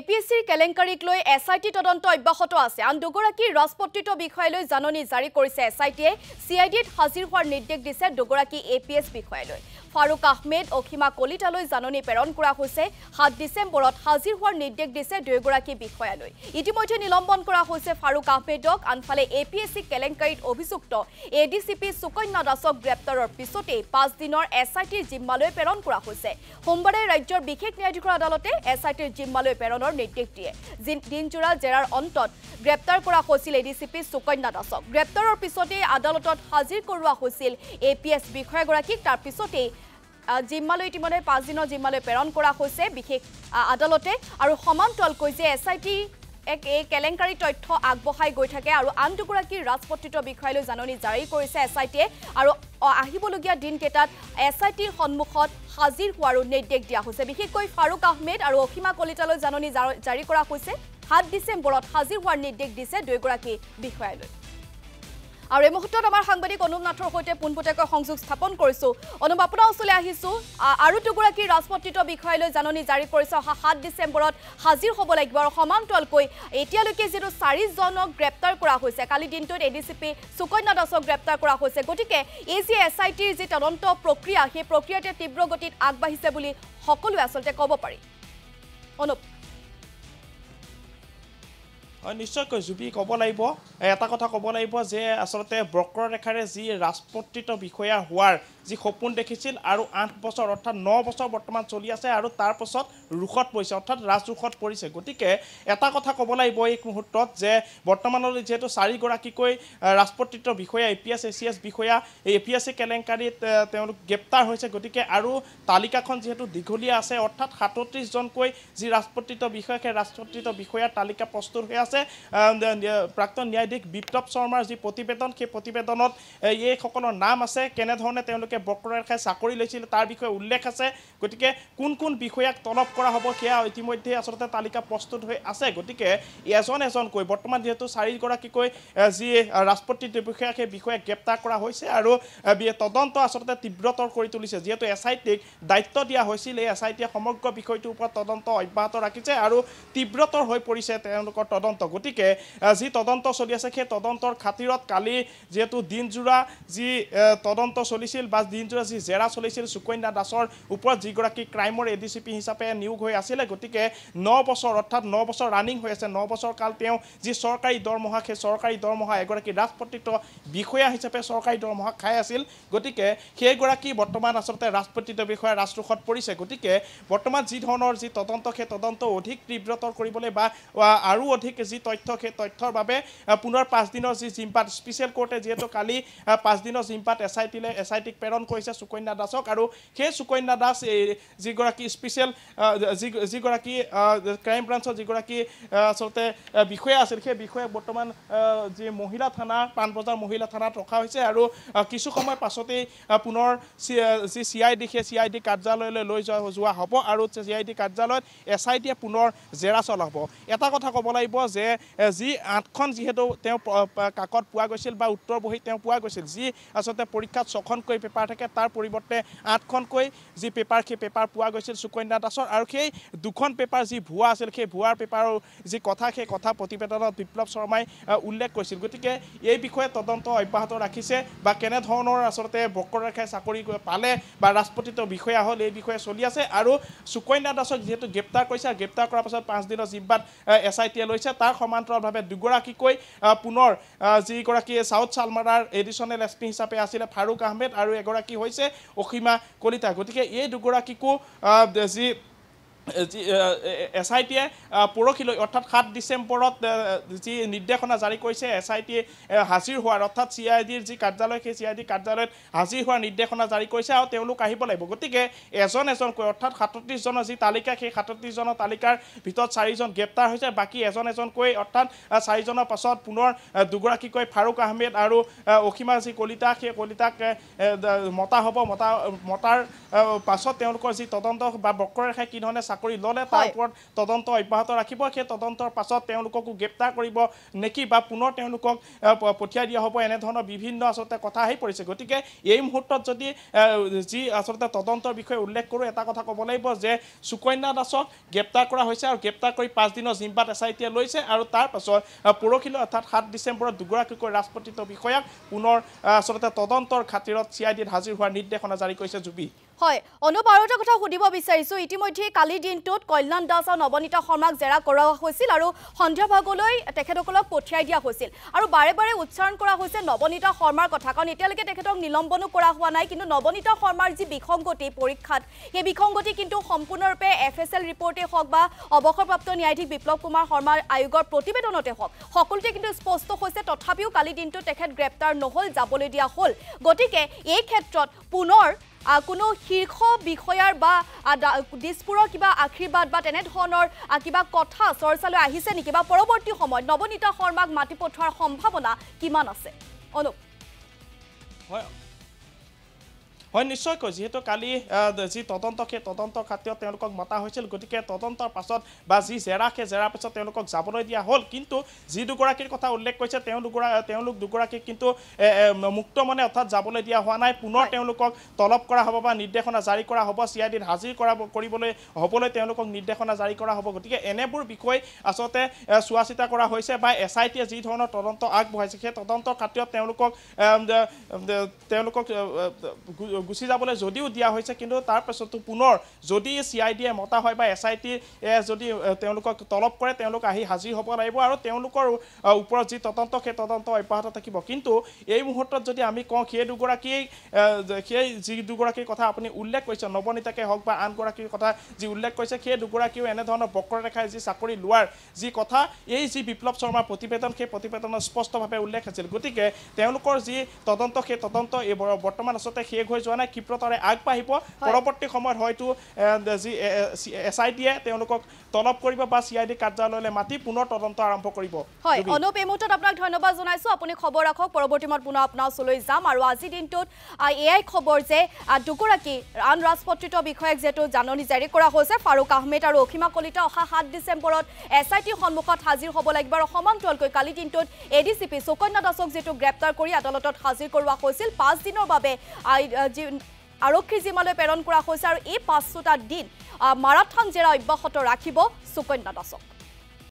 এ P S চিৰ কেলেংকাৰীক লৈ S I T তদন্ত অব্যাহত আছে। আন দুগৰাকী ৰাজপত্ৰিত বিষয়ালৈ জাননী জাৰি কৰিছে এছ আই টিয়ে। চি আই ডিত হাজিৰ হোৱাৰ নিৰ্দেশ দিছে দুগৰাকী এ পি এছ বিষয়ালৈ। ফাৰুক আহমেদ অসীমা কলিতালৈ জাননী প্ৰেৰণ কৰা হৈছে। সাত ডিচেম্বৰত হাজিৰ হোৱাৰ নিৰ্দেশ দিছে দুয়োগৰাকী বিষয়ালৈ। ইতিমধ্যে নিলম্বন কৰা হৈছে ফাৰুক আহমেদক। আনফালে এ পি এছ চি কেলেংকাৰীত অভিযুক্ত A D C P Sukanya দাসক গ্ৰেপ্তাৰৰ পিছতেই পাঁচদিনৰ এছ আই টিৰ জিম্মালৈ প্ৰেৰণ কৰা হৈছে। সোমবাৰে ৰাজ্যৰ বিশেষ ন্যায়াধীশৰ আদালতে এছ আই টিৰ জিম্মালৈ প্ৰেৰণৰ নিৰ্দেশ দিয়ে দিনজোৰা জেৰাৰ অন্তত গ্ৰেপ্তাৰ কৰা হৈছিল A D C P Sukanya দাসক। গ্ৰেপ্তাৰৰ পিছতেই আদালতত হাজিৰ কৰোৱা হৈছিল এ পি এছ বিষয়াগৰাকীক। তাৰ পিছতেই জিম্মালৈ ইতিমধ্যে পাঁচদিনৰ জিম্মালৈ প্ৰেৰণ কৰা হৈছে বিশেষ আদালতে। আৰু সমান্তৰালকৈ যে এছ আই টি এক এই কেলেংকাৰী তথ্য আগবঢ়াই গৈ থাকে আৰু আন দুগৰাকী ৰাজপত্ৰিত বিষয়ালৈ জাননী জাৰি কৰিছে এছ আই টিয়ে। আৰু আহিবলগীয়া দিনকেইটাত এছ আই টিৰ সন্মুখত হাজিৰ হোৱাৰো নিৰ্দেশ দিয়া হৈছে। বিশেষকৈ ফাৰুক আহমেদ আৰু অসীমা কলিতালৈ জাননী জাৰি কৰা হৈছে। সাত ডিচেম্বৰত হাজিৰ হোৱাৰ নিৰ্দেশ দিছে দুয়োগৰাকী বিষয়ালৈ। আৰু এই মুহূৰ্তত আমাৰ সাংবাদিক অনুপ নাথৰ সৈতে পোনপটীয়াকৈ সংযোগ স্থাপন কৰিছো। অনুপ আপোনাৰ ওচৰলৈ আহিছো। আৰু দুগৰাকী ৰাজপত্ৰিত বিষয়ালৈ জাননী জাৰি কৰিছে। অহা সাত ডিচেম্বৰত হাজিৰ হ'ব লাগিব আৰু সমান্তৰালকৈ এতিয়ালৈকে যিটো চাৰিজনক গ্ৰেপ্তাৰ কৰা হৈছে কালি দিনটোত A D C P Sukanya দাসক গ্ৰেপ্তাৰ কৰা হৈছে। গতিকে এই যি এছ আই টিৰ যি তদন্ত প্ৰক্ৰিয়া সেই প্ৰক্ৰিয়াতে তীব্ৰ গতিত আগবাঢ়িছে বুলি সকলোৱে আচলতে ক'ব পাৰি। অনুপ। নিশ্চয়কৈ জুবি ক'ব লাগিব। এটা কথা ক'ব লাগিব যে আচলতে বক্ৰৰেখাৰে যি ৰাজপত্ৰিত বিষয়া হোৱাৰ যি সপোন দেখিছিল আৰু আঠ বছৰ অৰ্থাৎ ন বছৰ বৰ্তমান চলি আছে আৰু তাৰ পাছত ৰোষত পৰিছে অৰ্থাৎ ৰাজৰোষত পৰিছে। গতিকে এটা কথা ক'ব লাগিব এই মুহূৰ্তত যে বৰ্তমানলৈ যিহেতু চাৰিগৰাকীকৈ ৰাজপত্ৰিত বিষয়া A P S A C S বিষয়া এই এ পি এছ চি কেলেংকাৰীত তেওঁলোক গ্ৰেপ্তাৰ হৈছে। গতিকে আৰু তালিকাখন যিহেতু দীঘলীয়া আছে অৰ্থাৎ সাতত্ৰিছজনকৈ যি ৰাজপত্ৰিত বিষয়া সেই ৰাজপত্ৰিত বিষয়াৰ তালিকা প্ৰস্তুত হৈ আছে। আছে। প্ৰাক্তন ন্যায়াধীশ বিপ্লৱ শৰ্মাৰ যি প্ৰতিবেদন সেই প্ৰতিবেদনত এইসকলৰ নাম আছে। কেনেধৰণে তেওঁলোকে বক্ৰৰেখাই চাকৰি লৈছিল তাৰ বিষয়ে উল্লেখ আছে। গতিকে কোন কোন বিষয়াক তলব কৰা হ'ব সেয়া ইতিমধ্যে আচলতে তালিকা প্ৰস্তুত হৈ আছে। গতিকে এজন এজনকৈ বৰ্তমান যিহেতু চাৰিগৰাকীকৈ যি ৰাষ্ট্ৰপতি বিষয়া সেই বিষয়াক গ্ৰেপ্তাৰ কৰা হৈছে আৰু তদন্ত আচলতে তীব্ৰতৰ কৰি তুলিছে। যিহেতু এছ আই টিক দায়িত্ব দিয়া হৈছিল এই এছ আই টিয়ে সমগ্ৰ বিষয়টোৰ ওপৰত তদন্ত অব্যাহত ৰাখিছে আৰু তীব্ৰতৰ হৈ পৰিছে তেওঁলোকৰ তদন্ত। গতিকে যি তদন্ত চলি আছে সেই তদন্তৰ খাতিৰত কালি যিহেতু দিনজোৰা যি তদন্ত চলিছিল বা দিনজোৰা যি জেৰা চলিছিল সুকন্যা দাসৰ ওপৰত যিগৰাকী ক্ৰাইমৰ এ ডি চি পি হিচাপে নিয়োগ হৈ আছিলে গতিকে ন বছৰ অৰ্থাৎ ন বছৰ ৰানিং হৈ আছে ন বছৰ কাল তেওঁ যি চৰকাৰী দৰমহা সেই চৰকাৰী দৰমহা এগৰাকী ৰাজপত্ৰিত বিষয়া হিচাপে চৰকাৰী দৰমহা খাই আছিল। গতিকে সেইগৰাকী বৰ্তমান আচলতে ৰাজপত্ৰিত বিষয়া ৰাজৰোষত পৰিছে। গতিকে বৰ্তমান যি ধৰণৰ যি তদন্ত সেই তদন্ত অধিক তীব্ৰতৰ কৰিবলৈ বা আৰু অধিক যি তথ্য সেই তথ্যৰ বাবে পুনৰ পাঁচদিনৰ যি জিম্পাত স্পেচিয়েল কোৰ্টে যিহেতু কালি পাঁচদিনৰ জিম্পাত এছ আই টিলে এছ আই টিক প্ৰেৰণ কৰিছে সুকন্যা দাসক আৰু সেই সুকন্যা দাস যিগৰাকী স্পেচিয়েল যি যিগৰাকী ক্ৰাইম ব্ৰাঞ্চৰ যিগৰাকী আচলতে বিষয়া আছিল সেই বিষয়াক বৰ্তমান যি মহিলা থানা পাণবজাৰ মহিলা থানাত ৰখা হৈছে আৰু কিছু সময় পাছতেই পুনৰ যি চি আই ডি সেই চি আই ডি কাৰ্যালয়লৈ লৈ যোৱা যোৱা হ'ব আৰু চি আই ডি কাৰ্যালয়ত এছ আই টিয়ে পুনৰ জেৰা চলাব। এটা কথা ক'ব লাগিব যে যি আঠখন যিহেতু তেওঁ কাকত পোৱা গৈছিল বা উত্তৰ বহী তেওঁ পোৱা গৈছিল যি আচলতে পৰীক্ষাত ছখনকৈ পেপাৰ থাকে তাৰ পৰিৱৰ্তে আঠখনকৈ যি পেপাৰ সেই পেপাৰ পোৱা গৈছিল সুকন্যা দাসৰ আৰু সেই দুখন পেপাৰ যি ভুৱা আছিল সেই ভুৱাৰ পেপাৰৰ যি কথা সেই কথা প্ৰতিবেদনত বিপ্লৱ শৰ্মাই উল্লেখ কৰিছিল। গতিকে এই বিষয়ে তদন্ত অব্যাহত ৰাখিছে বা কেনেধৰণৰ আচলতে বক্ৰৰেখাই চাকৰি পালে বা ৰাজপত্ৰিত বিষয়া হ'ল এই বিষয়ে চলি আছে। আৰু সুকন্যা দাসক যিহেতু গ্ৰেপ্তাৰ কৰিছে গ্ৰেপ্তাৰ কৰাৰ পাছত পাঁচদিনৰ জিম্বাত এছ আই টিয়ে লৈছে। তাৰ সমান্তৰালভাৱে দুগৰাকীকৈ পুনৰ যিগৰাকী ছাউথ চালমাৰাৰ এডিশ্যনেল এছ পি হিচাপে আছিলে ফাৰুক আহমেদ আৰু এগৰাকী হৈছে অসীমা কলিতা। গতিকে এই দুগৰাকীকো যি এছ আই টিয়ে পৰহিলৈ অৰ্থাৎ সাত ডিচেম্বৰত যি নিৰ্দেশনা জাৰি কৰিছে এছ আই টিয়ে হাজিৰ হোৱাৰ অৰ্থাৎ চি আই ডিৰ যি কাৰ্যালয় সেই চি আই ডি কাৰ্যালয়ত হাজিৰ হোৱাৰ নিৰ্দেশনা জাৰি কৰিছে আৰু তেওঁলোক আহিব লাগিব। গতিকে এজন এজনকৈ অৰ্থাৎ সাতত্ৰিছজনৰ যি তালিকা সেই সাতত্ৰিছজনৰ তালিকাৰ ভিতৰত চাৰিজন গ্ৰেপ্তাৰ হৈছে। বাকী এজন এজনকৈ অৰ্থাৎ চাৰিজনৰ পাছত পুনৰ দুগৰাকীকৈ ফাৰুক আহমেদ আৰু অসীমা যি কলিতা সেই কলিতাক মতা হ'ব। মতা মতাৰ পাছত তেওঁলোকৰ যি তদন্ত বা বক্ৰৰেখাই কি ধৰণে চাকৰি ল'লে তাৰ। ওপৰত তদন্ত অব্যাহত ৰাখিব। সেই তদন্তৰ পাছত তেওঁলোককো গ্ৰেপ্তাৰ কৰিব নেকি বা পুনৰ তেওঁলোকক পঠিয়াই দিয়া হ'ব এনেধৰণৰ বিভিন্ন আচলতে কথা আহি পৰিছে। গতিকে এই মুহূৰ্তত যদি যি আচলতে তদন্তৰ বিষয়ে উল্লেখ কৰোঁ এটা কথা ক'ব লাগিব যে সুকন্যা দাসক গ্ৰেপ্তাৰ কৰা হৈছে আৰু গ্ৰেপ্তাৰ কৰি পাঁচদিনৰ জিম্বাত এছ আই টিয়ে লৈছে আৰু তাৰ পাছত আহ, পৰহিলৈ অৰ্থাৎ সাত ডিচেম্বৰত দুগৰাকীকৈ ৰাজপত্ৰিত বিষয়াক পুনৰ আচলতে তদন্তৰ খাতিৰত চি আই ডিত হাজিৰ হোৱাৰ নিৰ্দেশনা জাৰি কৰিছে জুবি। হয়। অনুপ এটা কথা সুধিব বিচাৰিছোঁ। ইতিমধ্যে কালিৰ দিনটোত কল্যাণ দাস আৰু নৱনীতা শৰ্মাক জেৰা কৰোৱা হৈছিল আৰু সন্ধিয়া ভাগলৈ তেখেতসকলক পঠিয়াই দিয়া হৈছিল। আৰু বাৰে বাৰে উচ্চাৰণ কৰা হৈছে নৱনীতা শৰ্মাৰ কথা। কাৰণ এতিয়ালৈকে তেখেতক নিলম্বনো কৰা হোৱা নাই। কিন্তু নৱনীতা শৰ্মাৰ যি বিসংগতি পৰীক্ষাত সেই বিসংগতি কিন্তু সম্পূৰ্ণৰূপে এফ এছ এল ৰিপৰ্টেই হওক বা অৱসৰপ্ৰাপ্ত ন্যায়াধীশ বিপ্লৱ কুমাৰ শৰ্মাৰ আয়োগৰ প্ৰতিবেদনতে হওক সকলোতে কিন্তু স্পষ্ট হৈছে তথাপিও কালি দিনটোত তেখেত গ্ৰেপ্তাৰ নহ'ল যাবলৈ দিয়া হ'ল। গতিকে এই ক্ষেত্ৰত পুনৰ কোনো শীৰ্ষ বিষয়াৰ বা দিছপুৰৰ কিবা আশীৰ্বাদ বা তেনেধৰণৰ কিবা কথা চৰ্চালৈ আহিছে নেকি বা পৰৱৰ্তী সময়ত নৱনীতা শৰ্মাক মাতি পঠোৱাৰ সম্ভাৱনা কিমান আছে? অনুপ। হয় হয় নিশ্চয়কৈ যিহেতু কালি যি তদন্ত সেই তদন্ত খাতিৰত তেওঁলোকক মতা হৈছিল। গতিকে তদন্তৰ পাছত বা যি জেৰা সেই জেৰাৰ পাছত তেওঁলোকক যাবলৈ দিয়া হ'ল। কিন্তু যি দুগৰাকীৰ কথা উল্লেখ কৰিছে তেওঁ দুগৰা তেওঁলোক দুগৰাকীক কিন্তু মুক্ত মনে অৰ্থাৎ যাবলৈ দিয়া হোৱা নাই। পুনৰ। তেওঁলোকক তলব কৰা হ'ব বা নিৰ্দেশনা জাৰি কৰা হ'ব চি আই ডিত হাজিৰ কৰাব কৰিবলৈ হ'বলৈ তেওঁলোকক নিৰ্দেশনা জাৰি কৰা হ'ব। গতিকে এনেবোৰ বিষয় আচলতে চোৱা চিতা কৰা হৈছে বা এছ আই টিয়ে যি ধৰণৰ তদন্ত আগবঢ়াইছে সেই তদন্তৰ খাতিৰত তেওঁলোকক তেওঁলোকক গুচি যাবলৈ যদিও দিয়া হৈছে কিন্তু তাৰ পাছতো পুনৰ যদি চি আই ডিয়ে মতা হয় বা এছ আই টি যদি তেওঁলোকক তলব কৰে তেওঁলোক আহি হাজিৰ হ'ব লাগিব আৰু তেওঁলোকৰ ওপৰত যি তদন্ত সেই তদন্ত অব্যাহত থাকিব। কিন্তু এই মুহূৰ্তত যদি আমি কওঁ সেই দুগৰাকী সেই যি দুগৰাকীৰ কথা আপুনি উল্লেখ কৰিছে নৱনীতাকে হওক বা আনগৰাকীৰ কথা যি উল্লেখ কৰিছে সেই দুগৰাকীও এনেধৰণৰ বক্ৰৰেখাই যি চাকৰি লোৱাৰ যি কথা এই যি বিপ্লৱ শৰ্মাৰ প্ৰতিবেদন সেই প্ৰতিবেদনত স্পষ্টভাৱে উল্লেখ আছিল। গতিকে তেওঁলোকৰ যি তদন্ত সেই তদন্ত এই বৰ- বৰ্তমান আচলতে শেষ হৈ যোৱা নাই ক্ষিপ্ৰতাৰে আগবাঢ়িব। পৰৱৰ্তী সময়ত হয়তো যি এছ আই টিয়ে তেওঁলোকক তলব কৰিব বা চি আই ডি কাৰ্যালয়লৈ মাতি পুনৰ তদন্ত আৰম্ভ কৰিব। হয়। অনুপ এই মুহূৰ্তত আপোনাক ধন্যবাদ জনাইছোঁ। আপুনি খবৰ ৰাখক। পৰৱৰ্তী সময়ত পুনৰ আপোনাৰ ওচৰলৈ যাম। আৰু আজিৰ দিনটোত এয়াই খবৰ যে দুগৰাকী আন ৰাজপত্ৰিত বিষয়াক যিহেতু জাননী জাৰি কৰা হৈছে ফাৰুক আহমেদ আৰু অসীমা কলিতা অহা সাত ডিচেম্বৰত এছ আই টিৰ সন্মুখত হাজিৰ হ'ব লাগিব। আৰু সমান্তৰালকৈ কালি দিনটোত A D C P Sukanya দাসক যিহেতু গ্ৰেপ্তাৰ কৰি আদালতত হাজিৰ কৰোৱা হৈছিল পাঁচ দিনৰ বাবে আ, যি আৰক্ষী জিমালৈ প্ৰেৰণ কৰা হৈছে আৰু এই পাঁচোটা দিন মাৰাথান জেৰা অব্যাহত ৰাখিব সুকন্যা দাসক।